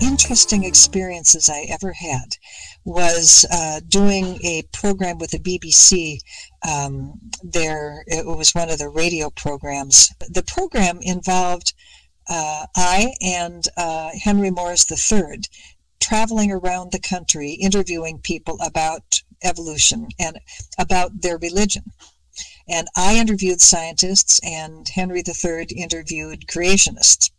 interesting experiences I ever had was uh, doing a program with the BBC. Um, there, it was one of the radio programs. The program involved uh, I and uh, Henry Morris III traveling around the country interviewing people about evolution and about their religion. And I interviewed scientists, and Henry III interviewed creationists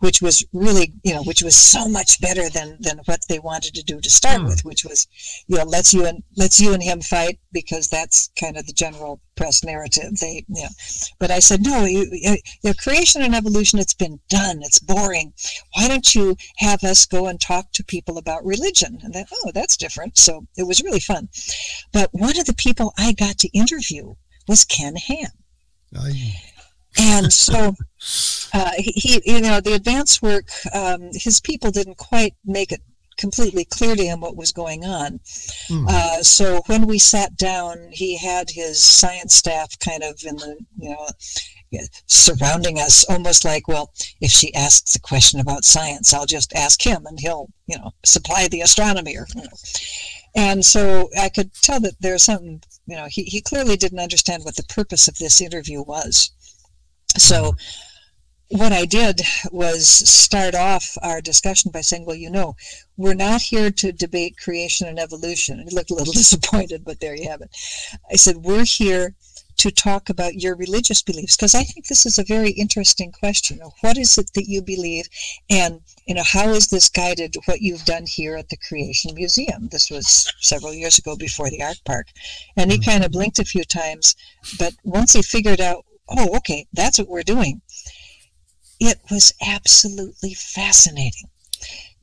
which was really, you know, which was so much better than than what they wanted to do to start mm. with, which was, you know, let's you and let's you and him fight because that's kind of the general press narrative. They, you know, but I said no, you, you, creation and evolution, it's been done. It's boring. Why don't you have us go and talk to people about religion? And then, oh, that's different. So it was really fun. But one of the people I got to interview was Ken Ham. And so uh, he, you know, the advance work, um, his people didn't quite make it completely clear to him what was going on. Mm. Uh, so when we sat down, he had his science staff kind of in the, you know, surrounding us almost like well if she asks a question about science i'll just ask him and he'll you know supply the astronomy or you know. and so i could tell that there's something you know he, he clearly didn't understand what the purpose of this interview was so what I did was start off our discussion by saying, well, you know, we're not here to debate creation and evolution. He looked a little disappointed, but there you have it. I said, we're here to talk about your religious beliefs because I think this is a very interesting question. What is it that you believe, and you know how is this guided what you've done here at the Creation Museum? This was several years ago before the Ark Park, and he mm-hmm. kind of blinked a few times, but once he figured out oh, okay, that's what we're doing. It was absolutely fascinating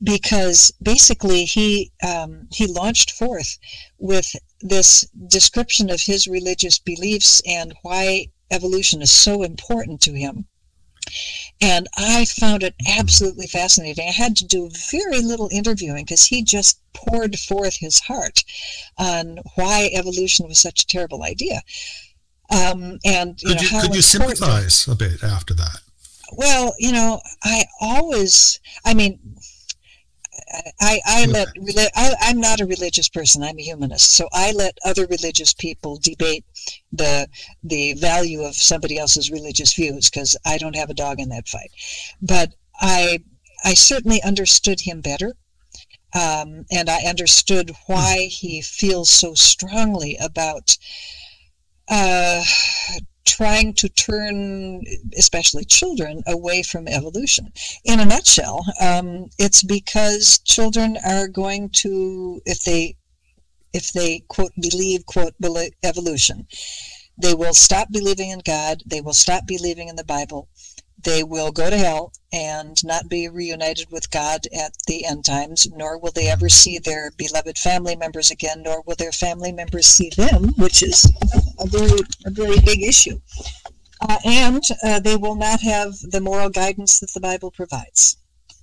because basically he um, he launched forth with this description of his religious beliefs and why evolution is so important to him. And I found it absolutely fascinating. I had to do very little interviewing because he just poured forth his heart on why evolution was such a terrible idea. Um, and you could know, you, could you sympathize a bit after that? Well, you know, I always, I mean, I, I let I, I'm not a religious person. I'm a humanist, so I let other religious people debate the the value of somebody else's religious views because I don't have a dog in that fight. But I I certainly understood him better, um, and I understood why he feels so strongly about uh, trying to turn, especially children, away from evolution. In a nutshell, um, it's because children are going to, if they, if they quote believe quote evolution, they will stop believing in God. They will stop believing in the Bible they will go to hell and not be reunited with God at the end times, nor will they ever see their beloved family members again, nor will their family members see them, which is a very, a very big issue. Uh, and uh, they will not have the moral guidance that the Bible provides.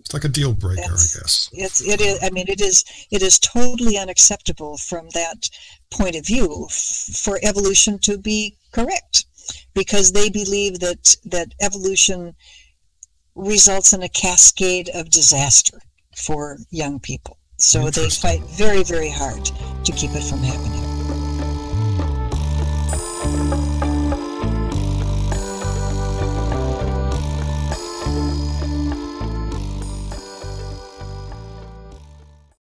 It's like a deal breaker, I guess. It's it is. I mean, it is it is totally unacceptable from that point of view for evolution to be correct because they believe that, that evolution results in a cascade of disaster for young people. So they fight very, very hard to keep it from happening.